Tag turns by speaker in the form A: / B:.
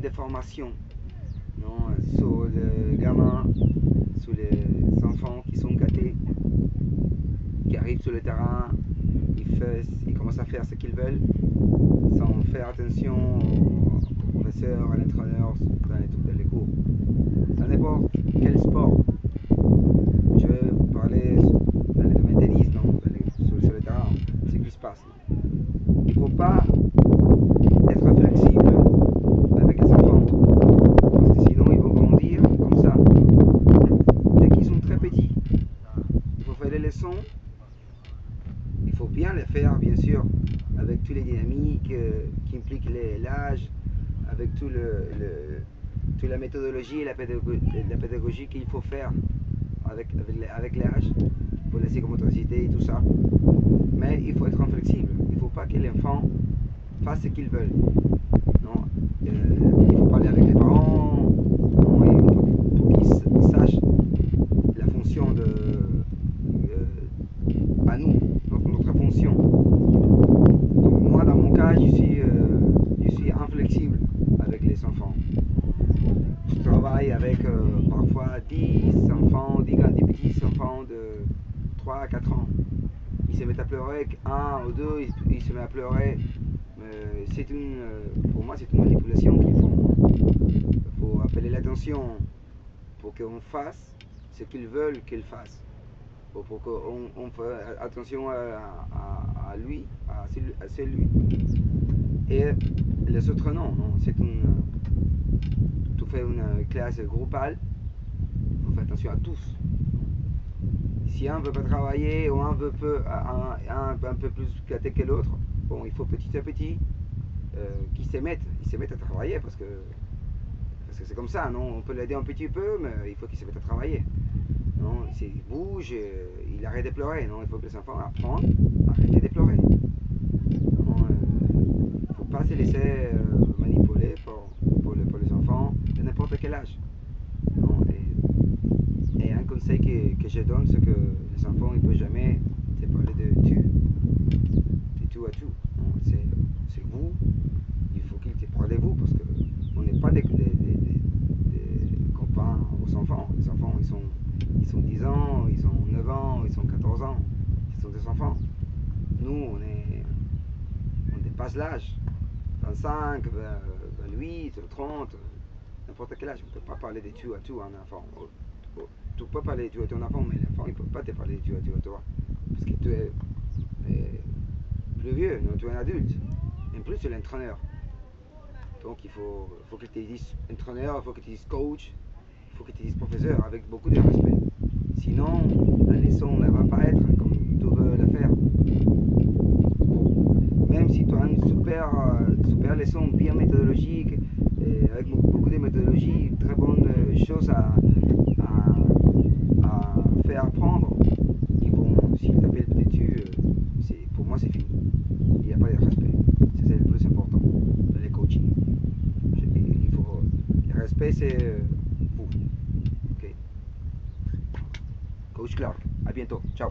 A: système de formation sur les gamins, sur les enfants qui sont gâtés, qui arrivent sur le terrain, ils, commencent à faire ce qu'ils veulent sans faire attention aux professeurs, à l'entraîneur dans les cours. Il faut bien les faire, bien sûr, avec toutes les dynamiques euh, qui impliquent l'âge, avec tout le, le- toute la méthodologie et la pédagogie, qu'il faut faire avec, l'âge pour la psychomotricité et tout ça. Mais il faut être inflexible. Il ne faut pas que l'enfant fasse ce qu'il veut. Euh, il faut parler avec les parents pour, qu'ils sachent la fonction de euh, nous, notre, notre fonction. Donc, moi, dans mon cas, je suis, euh, je suis inflexible avec les enfants. Je avec euh, parfois 10 enfants, 10, grands- des petits enfants de 3 à 4 ans. Ils se mettent à pleurer, un ou deux, ils, se mettent à pleurer. Euh, c'est une, euh, pour moi, c'est une manipulation qu'ils font. Il faut appeler l'attention pour qu'on fasse ce qu'ils veulent qu'ils fassent. Pour, qu'on on fasse attention à, lui, à celui. Et les autres non, non. C'est une, une classe groupale, il faut faire attention à tous. Si un ne veut pas travailler ou un veut peu, un, un- peu plus gâté que l'autre, bon, il faut petit à petit euh, qu'ils se mettent, ils se mettent à travailler parce que parce que c'est comme ça, non? On peut l'aider un petit peu, mais il faut qu'il se mette à travailler. Non, s'il bouge, euh, il arrête de pleurer. Non, il faut que les enfants apprennent arrêter de pleurer. Non, euh, il ne faut pas se laisser euh, manipuler pour, pour, le- pour les enfants de n'importe quel et, un conseil que, je donne, c'est que les enfants, ils ne peuvent jamais te parler de tu, de tout à tout. C'est vous, il faut qu'ils te parlent de vous parce qu'on n'est pas des, copains aux enfants. Les enfants, ils sont, ils sont 10 ans, ils ont 9 ans, ils sont 14 ans. Ils sont des enfants. Nous, on, dépasse l'âge. 25, 20, 28, 30, n'importe quel âge. On ne peut pas parler de tu à à un enfant. Tu peux parler de tu à ton enfant, mais l'enfant, ne peut pas te parler de tu à tu à toi. Parce que tu es plus vieux, non, tu es un adulte. En plus, tu es l'entraîneur. Donc, il faut, faut que tu dises entraîneur, il faut que tu dises coach, il faut que tu dises professeur avec beaucoup de respect. Sinon, la leçon ne va pas être comme tu veux la faire. Même si tu as une super, euh, super leçon bien méthodologique, avec beaucoup méthodologie, très bonnes euh, choses à, faire apprendre, ils vont, s'ils t'appellent têtu, euh, c'est- pour moi c'est fini. Il n'y a pas de respect. C'est le plus important dans les coaching. Je- Il faut, le respect c'est euh, vous. Coach Clark, à bientôt. Ciao.